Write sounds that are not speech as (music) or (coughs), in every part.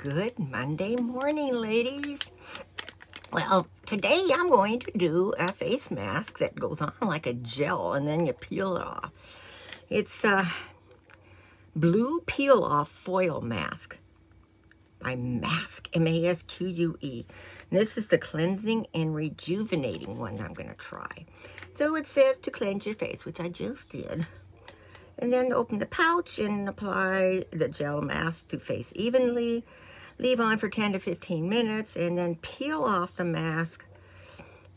Good Monday morning, ladies. Well, today I'm going to do a face mask that goes on like a gel and then you peel it off. It's a blue peel off foil mask by Mask, M-A-S-Q-U-E. This is the cleansing and rejuvenating one I'm going to try. So it says to cleanse your face, which I just did. And then open the pouch and apply the gel mask to face evenly. Leave on for 10 to 15 minutes and then peel off the mask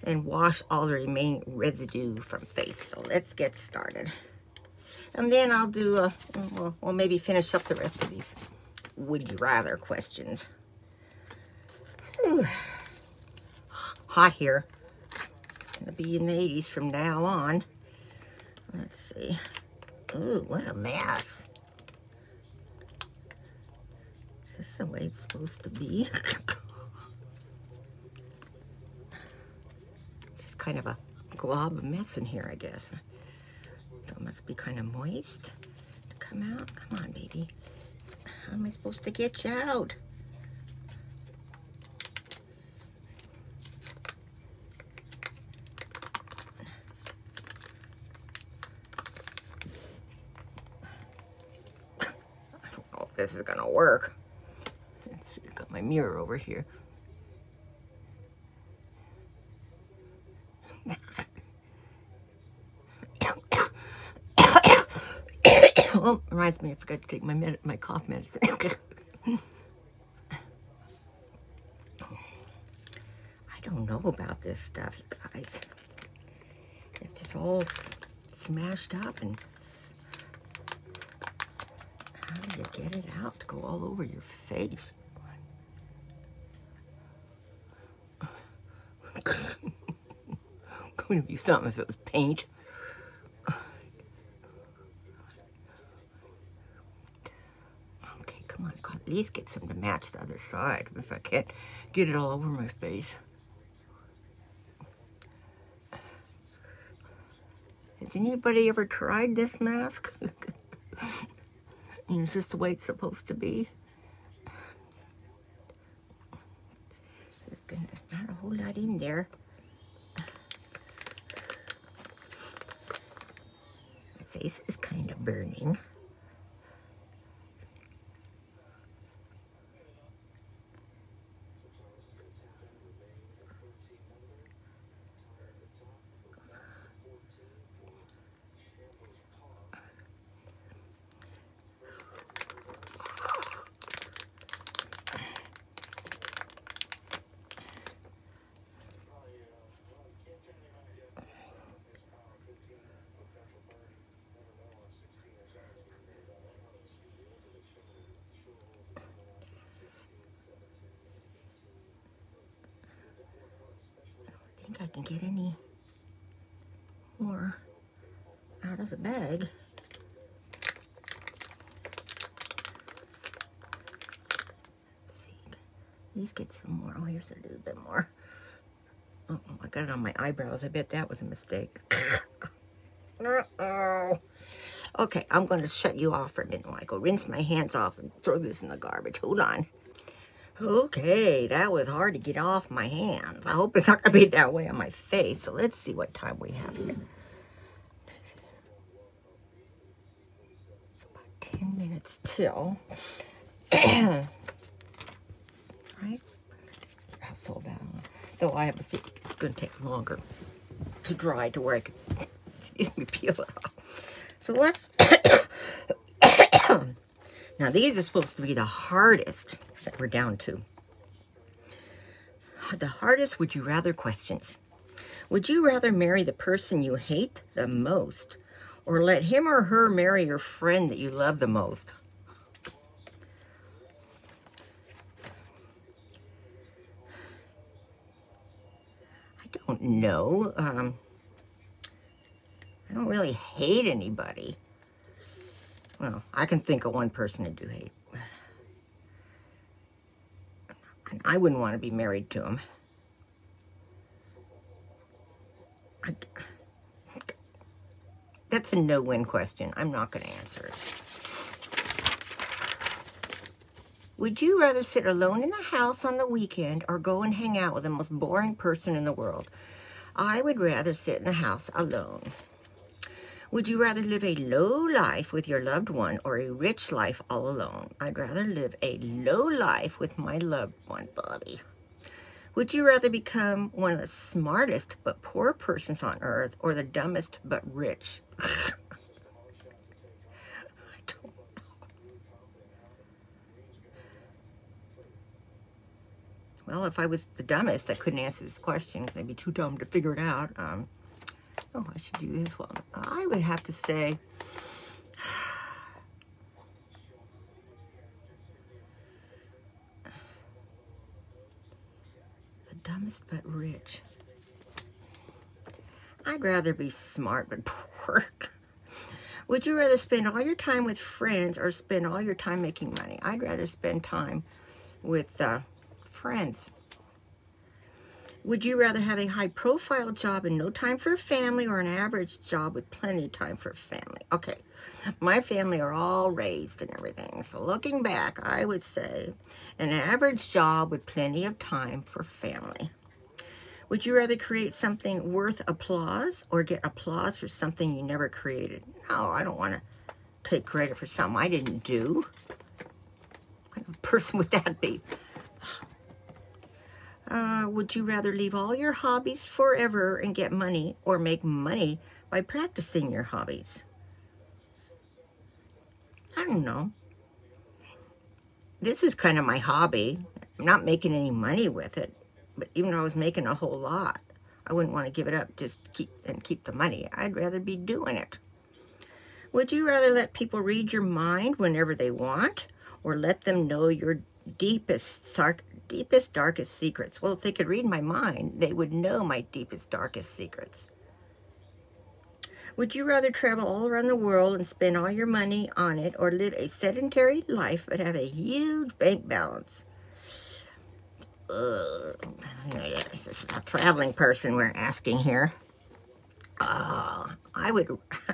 and wash all the remaining residue from face. So let's get started. And then I'll do, a, well, we'll maybe finish up the rest of these would you rather questions. Whew. Hot here. Gonna be in the 80s from now on. Let's see. Ooh, what a mess. Is the way it's supposed to be? (laughs) it's just kind of a glob of mess in here, I guess. It must be kind of moist to come out. Come on, baby. How am I supposed to get you out? (laughs) this is gonna work. My mirror over here. oh, reminds me, I forgot to take my med my cough medicine. I don't know about this stuff, you guys. It's just all smashed up and how do you get it out to go all over your face? Couldn't be something if it was paint. Okay, come on, at least get some to match the other side if I can't get it all over my face. Has anybody ever tried this mask? (laughs) Is this the way it's supposed to be? There's not a whole lot in there. Face is kind of burning. I can get any more out of the bag. Let's get some more. Oh, here's a little bit more. Oh, I got it on my eyebrows. I bet that was a mistake. (laughs) uh oh Okay, I'm going to shut you off for a minute while I go rinse my hands off and throw this in the garbage. Hold on. Okay, that was hard to get off my hands. I hope it's not going to be that way on my face. So let's see what time we have here. It's about 10 minutes till. right? I'm so that, though I have a feeling it's going to take longer to dry to where I can, (laughs) excuse me, peel it off. So let's, (coughs) (coughs) now these are supposed to be the hardest that we're down to. The hardest would you rather questions. Would you rather marry the person you hate the most or let him or her marry your friend that you love the most? I don't know. Um, I don't really hate anybody. Well, I can think of one person I do hate. And I wouldn't want to be married to him. I, that's a no-win question. I'm not going to answer it. Would you rather sit alone in the house on the weekend or go and hang out with the most boring person in the world? I would rather sit in the house alone. Would you rather live a low life with your loved one or a rich life all alone? I'd rather live a low life with my loved one, Bobby. Would you rather become one of the smartest but poor persons on earth or the dumbest but rich? (laughs) Well, if I was the dumbest, I couldn't answer this question because I'd be too dumb to figure it out. Um, oh, I should do this one. I would have to say the dumbest but rich. I'd rather be smart but (laughs) poor. Would you rather spend all your time with friends or spend all your time making money? I'd rather spend time with uh, friends. Would you rather have a high profile job and no time for family or an average job with plenty of time for family? Okay, my family are all raised and everything. So looking back, I would say an average job with plenty of time for family. Would you rather create something worth applause or get applause for something you never created? No, I don't want to take credit for something I didn't do. What kind of (laughs) person would that be? Uh, would you rather leave all your hobbies forever and get money or make money by practicing your hobbies? I don't know. This is kind of my hobby. I'm not making any money with it. But even though I was making a whole lot, I wouldn't want to give it up just keep and keep the money. I'd rather be doing it. Would you rather let people read your mind whenever they want or let them know your deepest, deepest, darkest secrets? Well, if they could read my mind, they would know my deepest, darkest secrets. Would you rather travel all around the world and spend all your money on it or live a sedentary life but have a huge bank balance? this is a traveling person we're asking here. Uh, I would, (laughs)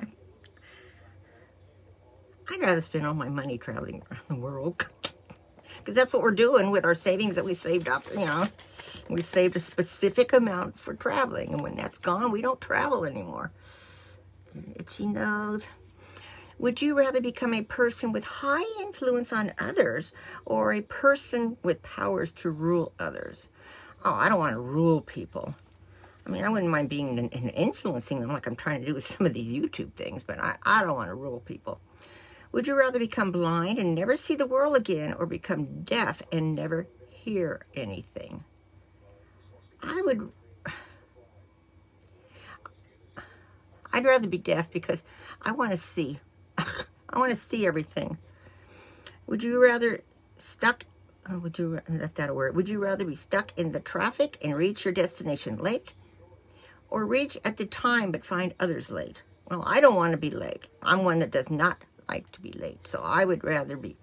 I'd rather spend all my money traveling around the world. Because that's what we're doing with our savings that we saved up, you know. We saved a specific amount for traveling. And when that's gone, we don't travel anymore. Itchy nose. Would you rather become a person with high influence on others or a person with powers to rule others? Oh, I don't want to rule people. I mean, I wouldn't mind being and influencing them like I'm trying to do with some of these YouTube things, but I, I don't want to rule people. Would you rather become blind and never see the world again or become deaf and never hear anything? I would... I'd rather be deaf because I want to see. (laughs) I want to see everything. Would you rather stuck, oh, would you, left that a word, would you rather be stuck in the traffic and reach your destination late? Or reach at the time but find others late? Well, I don't want to be late. I'm one that does not like to be late. So I would rather be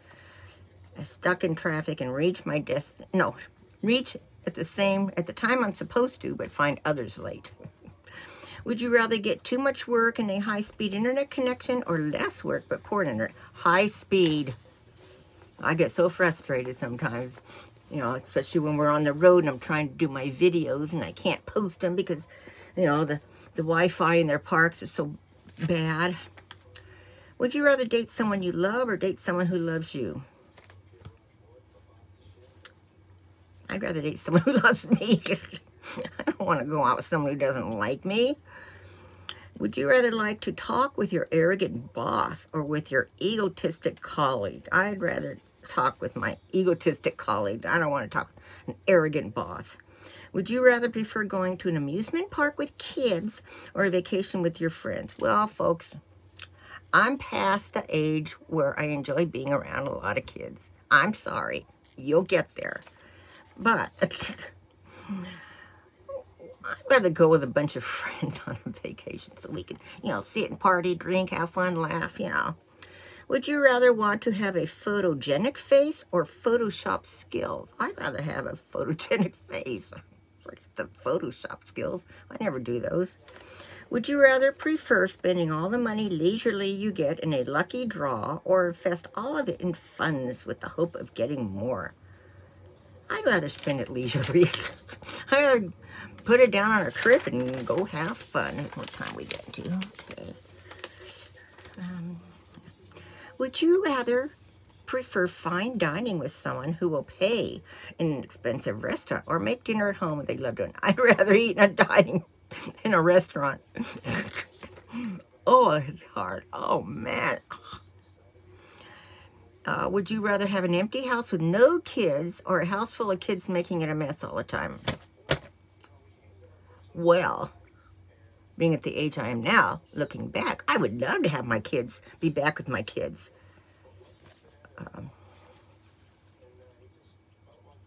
stuck in traffic and reach my dest, no, reach at the same, at the time I'm supposed to, but find others late. (laughs) Would you rather get too much work and a high-speed internet connection or less work but poor internet? High speed. I get so frustrated sometimes, you know, especially when we're on the road and I'm trying to do my videos and I can't post them because, you know, the, the Wi-Fi in their parks is so bad. Would you rather date someone you love or date someone who loves you? I'd rather date someone (laughs) who loves me. (laughs) I don't want to go out with someone who doesn't like me. Would you rather like to talk with your arrogant boss or with your egotistic colleague? I'd rather talk with my egotistic colleague. I don't want to talk an arrogant boss. Would you rather prefer going to an amusement park with kids or a vacation with your friends? Well, folks, I'm past the age where I enjoy being around a lot of kids. I'm sorry. You'll get there. But (laughs) I'd rather go with a bunch of (laughs) friends on a vacation so we can, you know, sit and party, drink, have fun, laugh, you know. Would you rather want to have a photogenic face or Photoshop skills? I'd rather have a photogenic (laughs) face. Forget the Photoshop skills. I never do those. Would you rather prefer spending all the money leisurely you get in a lucky draw or invest all of it in funds with the hope of getting more? I'd rather spend it (laughs) leisurely. I'd rather put it down on a trip and go have fun. What time we get to? Okay. Um, would you rather prefer fine dining with someone who will pay in an expensive restaurant or make dinner at home with they love doing? (laughs) I'd rather eat in a dining in a restaurant. oh, it's hard. Oh, man. Uh, would you rather have an empty house with no kids or a house full of kids making it a mess all the time? Well, being at the age I am now, looking back, I would love to have my kids, be back with my kids. Um,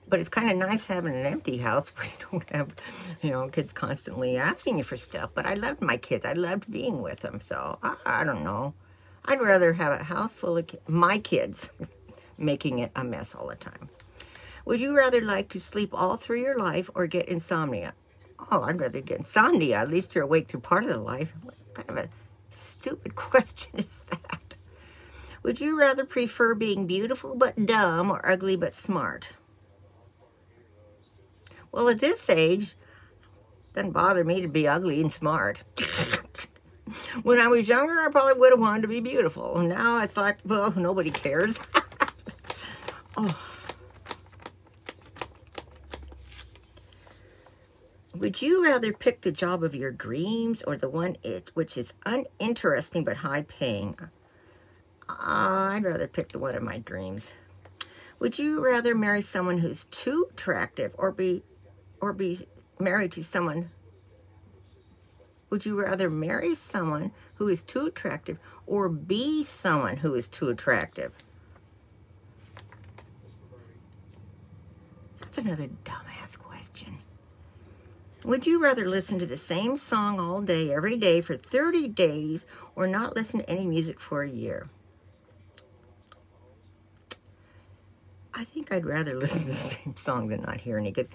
but it's kind of nice having an empty house (laughs) where you don't have, you know, kids constantly asking you for stuff. But I loved my kids. I loved being with them. So I, I don't know. I'd rather have a house full of ki my kids (laughs) making it a mess all the time. Would you rather like to sleep all through your life or get insomnia? Oh, I'd rather get insomnia. At least you're awake through part of the life. What kind of a stupid (laughs) question is that? Would you rather prefer being beautiful but dumb or ugly but smart? Well, at this age, doesn't bother me to be ugly and smart. (laughs) when I was younger, I probably would have wanted to be beautiful. Now it's like, well, nobody cares. (laughs) oh. Would you rather pick the job of your dreams or the one it, which is uninteresting but high paying? Uh, I'd rather pick the one of my dreams. Would you rather marry someone who's too attractive or be or be married to someone? Would you rather marry someone who is too attractive or be someone who is too attractive? That's another dumbass question. Would you rather listen to the same song all day, every day for 30 days, or not listen to any music for a year? I think I'd rather (laughs) listen to the same song than not hear any, because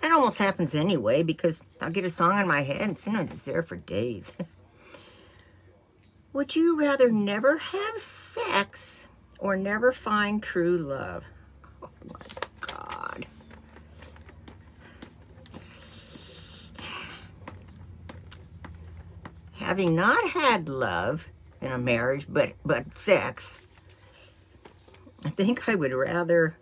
that almost happens anyway because I'll get a song in my head and sometimes it's there for days. (laughs) Would you rather never have sex or never find true love? Oh my God. Having not had love in a marriage, but, but sex, I think I would rather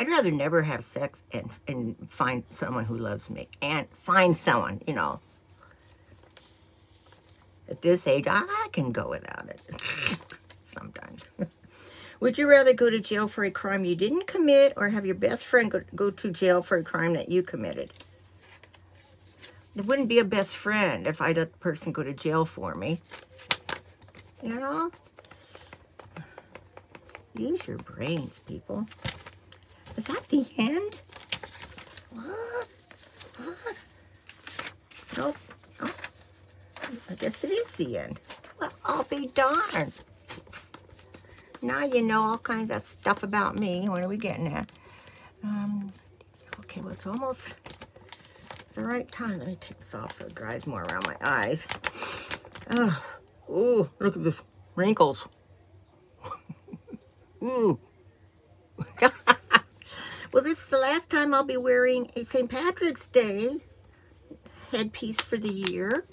I'd rather never have sex and, and find someone who loves me. And find someone, you know. At this age, I can go without it. (laughs) Sometimes. Would you rather go to jail for a crime you didn't commit or have your best friend go, go to jail for a crime that you committed? It wouldn't be a best friend if I let the person go to jail for me. You know? Use your brains, people. Is that the end? What? Nope. Oh, I guess it is the end. Well, I'll be darned. Now you know all kinds of stuff about me. What are we getting at? Um, okay, well, it's almost the right time. Let me take this off so it dries more around my eyes. Oh, ooh, look at this. Wrinkles. (laughs) ooh. (laughs) Well, this is the last time I'll be wearing a St. Patrick's Day headpiece for the year.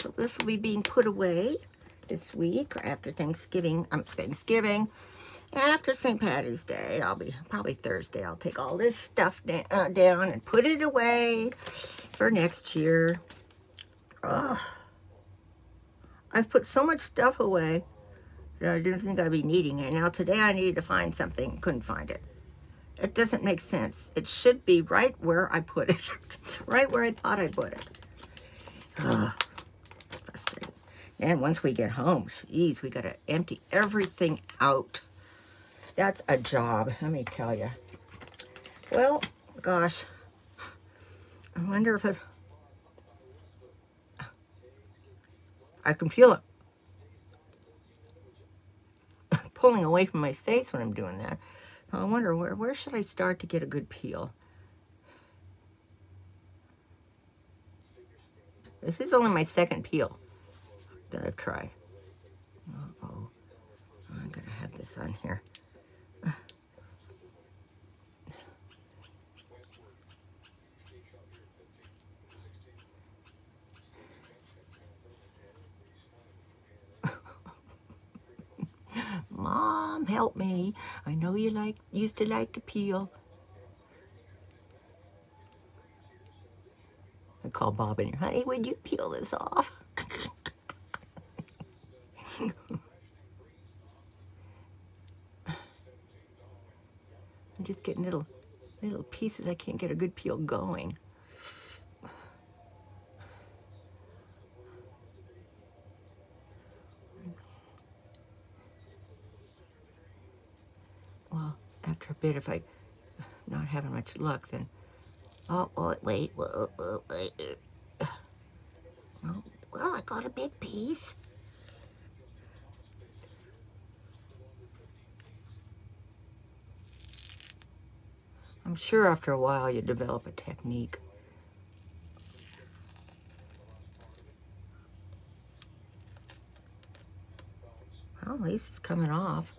So this will be being put away this week or after Thanksgiving. Um, Thanksgiving. After St. Patty's Day, I'll be, probably Thursday, I'll take all this stuff da uh, down and put it away for next year. Ugh. I've put so much stuff away that I didn't think I'd be needing it. Now today I needed to find something, couldn't find it. It doesn't make sense. It should be right where I put it. (laughs) right where I thought I put it. Ugh. Frustrating. And once we get home, geez, we got to empty everything out. That's a job, let me tell you. Well, gosh. I wonder if it... I can feel it (laughs) pulling away from my face when I'm doing that. I wonder where, where should I start to get a good peel? This is only my second peel that I've tried. Uh-oh. I'm going to have this on here. Mom, help me. I know you like used to like to peel. I call Bob in here, honey, would you peel this off? (laughs) I'm just getting little little pieces. I can't get a good peel going. Well, after a bit, if I not having much luck, then oh, oh wait, well, wait. Well, well, I got a big piece. I'm sure after a while you develop a technique. Well, at least it's coming off.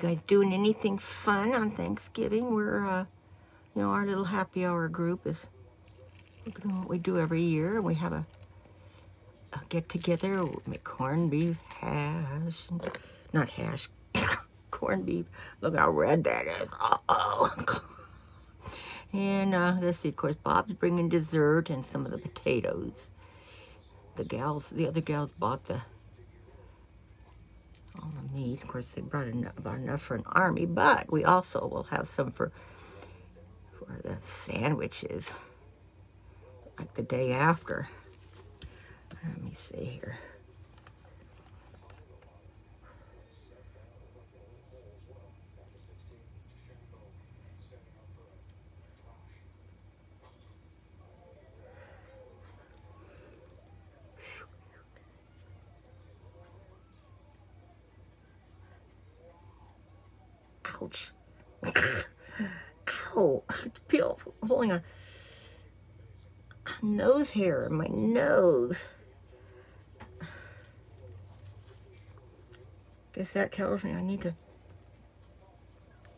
Guys doing anything fun on Thanksgiving? We're, uh, you know, our little happy hour group is doing what we do every year. We have a, a get together, we make corned beef hash, not hash, (coughs) corned beef. Look how red that is. Uh oh. and uh, let's see, of course, Bob's bringing dessert and some of the potatoes. The gals, the other gals bought the all the meat. Of course, they brought enough, about enough for an army, but we also will have some for for the sandwiches, like the day after. Let me see here. Ow. Peel, holding a, a nose hair in my nose. Guess that tells me I need to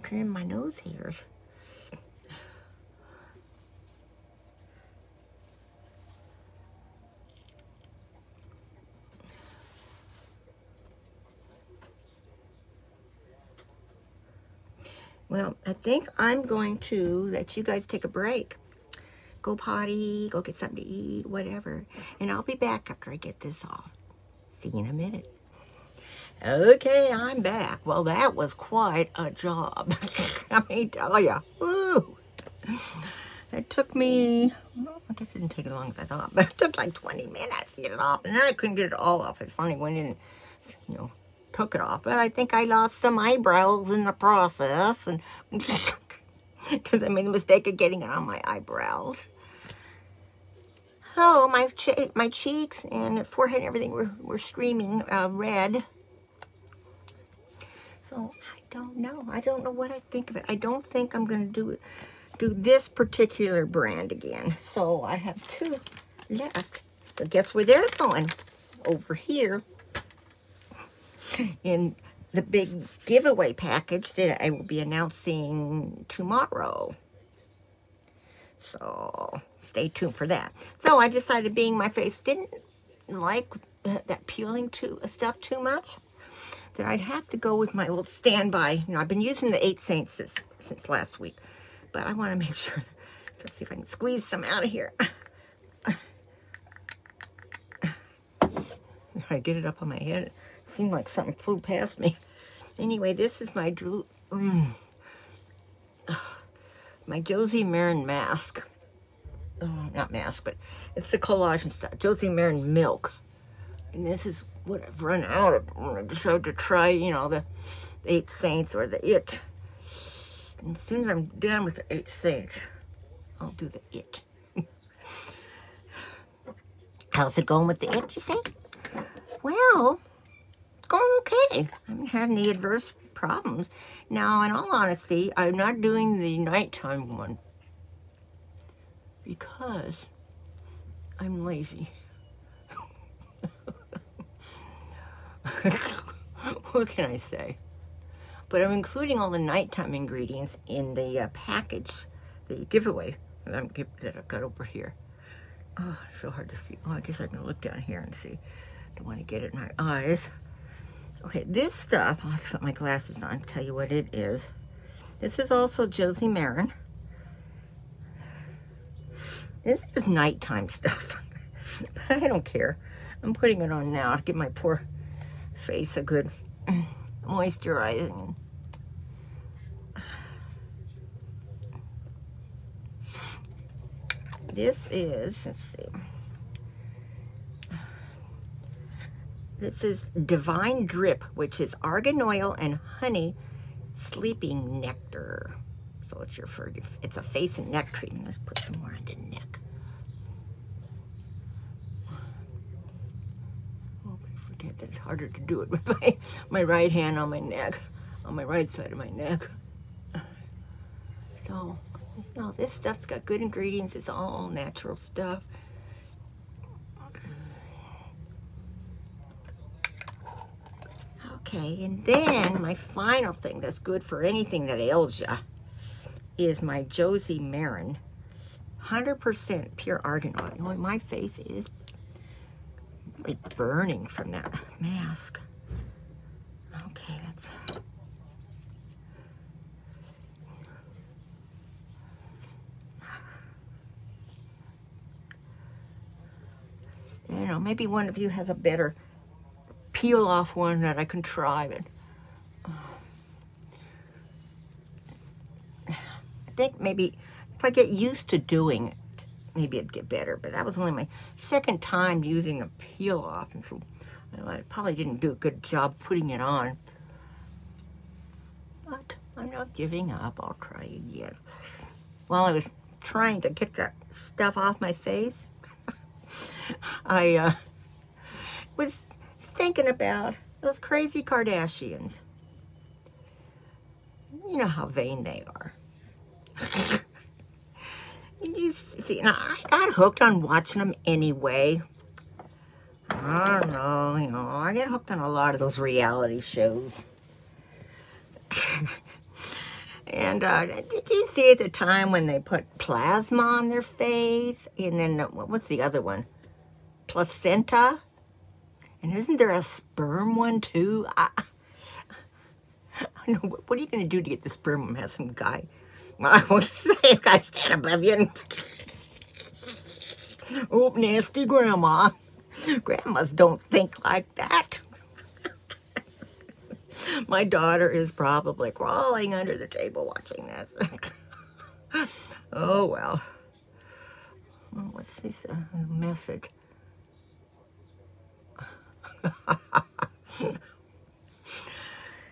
trim my nose hairs. Well, I think I'm going to let you guys take a break. Go potty, go get something to eat, whatever. And I'll be back after I get this off. See you in a minute. Okay, I'm back. Well, that was quite a job. (laughs) Let me tell you. Woo! It took me, well, I guess it didn't take as long as I thought, (laughs) but it took like 20 minutes to get it off. And then I couldn't get it all off. It finally went in you know, took it off, but I think I lost some eyebrows in the process, and (laughs) because I made the mistake of getting it on my eyebrows. So my che my cheeks and forehead and everything were, were streaming uh, red. So I don't know. I don't know what I think of it. I don't think I'm going to do do this particular brand again. So I have two left. So guess where they're going? Over here in the big giveaway package that I will be announcing tomorrow. So stay tuned for that. So I decided being my face didn't like that peeling to stuff too much, that I'd have to go with my old standby. You know, I've been using the Eight Saints since, since last week, but I want to make (laughs) sure. That, let's see if I can squeeze some out of here. (laughs) I get it up on my head seemed like something flew past me. Anyway, this is my mm, (sighs) my Josie Maran mask. Oh, not mask, but it's the collagen stuff. Josie Maran milk. And this is what I've run out of I decided to try, you know, the Eight Saints or the It. And as soon as I'm done with the Eight Saints, I'll do the It. (laughs) How's it going with the itch, you say? Well, going okay. I haven't had any adverse problems. Now, in all honesty, I'm not doing the nighttime one because I'm lazy. (laughs) what can I say? But I'm including all the nighttime ingredients in the uh, package, the giveaway that, I'm, that I've got over here. Oh, so hard to see. Oh, I guess I can look down here and see. Don't want to get it in my eyes. Okay, this stuff, I'll put my glasses on, tell you what it is. This is also Josie Maran. This is nighttime stuff, (laughs) but I don't care. I'm putting it on now to give my poor face a good (clears throat) moisturizing. This is, let's see. This is Divine Drip, which is argan oil and honey sleeping nectar. So it's your for it's a face and neck treatment. Let's put some more on the neck. Oh, I forget that it's harder to do it with my, my right hand on my neck, on my right side of my neck. So, you know, this stuff's got good ingredients. It's all natural stuff. Okay, and then my final thing that's good for anything that ails you is my Josie Maran 100% pure argan oil. You know, my face is really burning from that mask. Okay, that's... You know, maybe one of you has a better peel off one that I can try. But I think maybe if I get used to doing it, maybe it'd get better. But that was only my second time using a peel off. And so I probably didn't do a good job putting it on. But I'm not giving up. I'll try again. While I was trying to get that stuff off my face, (laughs) I uh, was thinking about those crazy Kardashians. You know how vain they are. (laughs) you see, now I got hooked on watching them anyway. I don't know, you know, I get hooked on a lot of those reality shows. (laughs) and uh, did you see at the time when they put plasma on their face? And then, uh, what's the other one? Placenta? And isn't there a sperm one too? I, I know, what are you going to do to get the sperm one? Have some guy? Well, I won't say (laughs) a guy stand above you and... oh, nasty grandma. Grandmas don't think like that. (laughs) My daughter is probably crawling under the table watching this. (laughs) oh, well. What's this uh, message?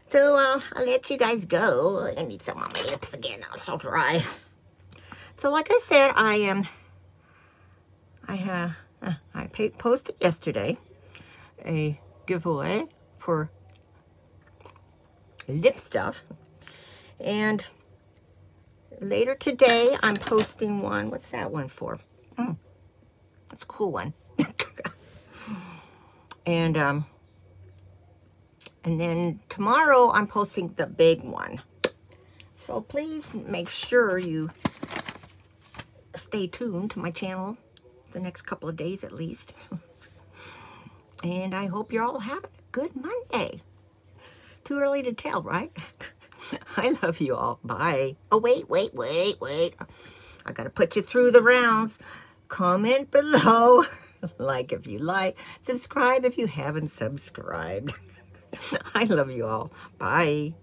So uh, I'll let you guys go. I need some on my lips again. I'm so dry. So like I said, I am. I have. Uh, I posted yesterday a giveaway for lip stuff, and later today I'm posting one. What's that one for? Hmm, that's a cool one. And, um, and then tomorrow I'm posting the big one. So please make sure you stay tuned to my channel the next couple of days at least. (laughs) and I hope you're all having a good Monday. Too early to tell, right? (laughs) I love you all. Bye. Oh, wait, wait, wait, wait. I got to put you through the rounds. Comment below. (laughs) (laughs) like if you like. Subscribe if you haven't subscribed. (laughs) I love you all. Bye.